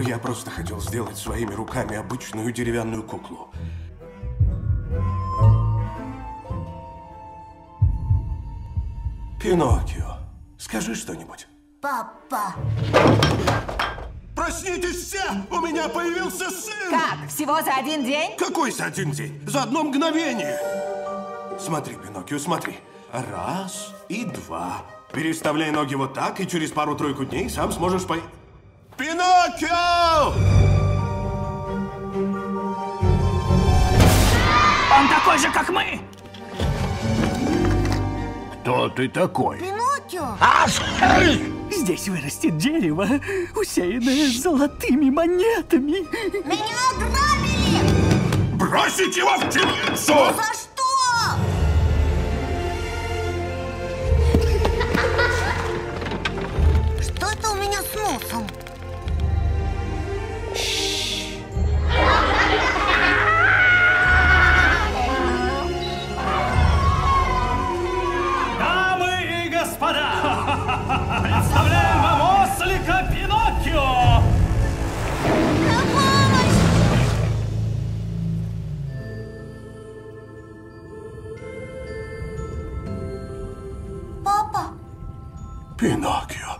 Я просто хотел сделать своими руками обычную деревянную куклу. Пиноккио, скажи что-нибудь. Папа. Проснитесь все! У меня появился сын! Как? Всего за один день? Какой за один день? За одно мгновение! Смотри, Пиноккио, смотри. Раз и два. Переставляй ноги вот так, и через пару-тройку дней сам сможешь по... Пиноккио! Он такой же, как мы! Кто ты такой? Пиноккио. Здесь вырастет дерево, усеянное золотыми монетами. Меня ограбили! Бросить его в темницу! За что? Что Пиноккио.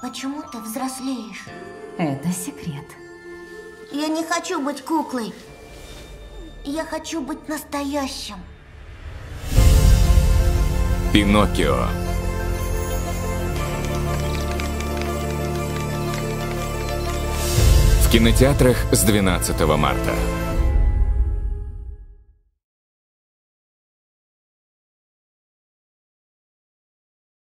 почему ты взрослеешь? Это секрет. Я не хочу быть куклой. Я хочу быть настоящим. Пиноккио. В кинотеатрах с 12 марта.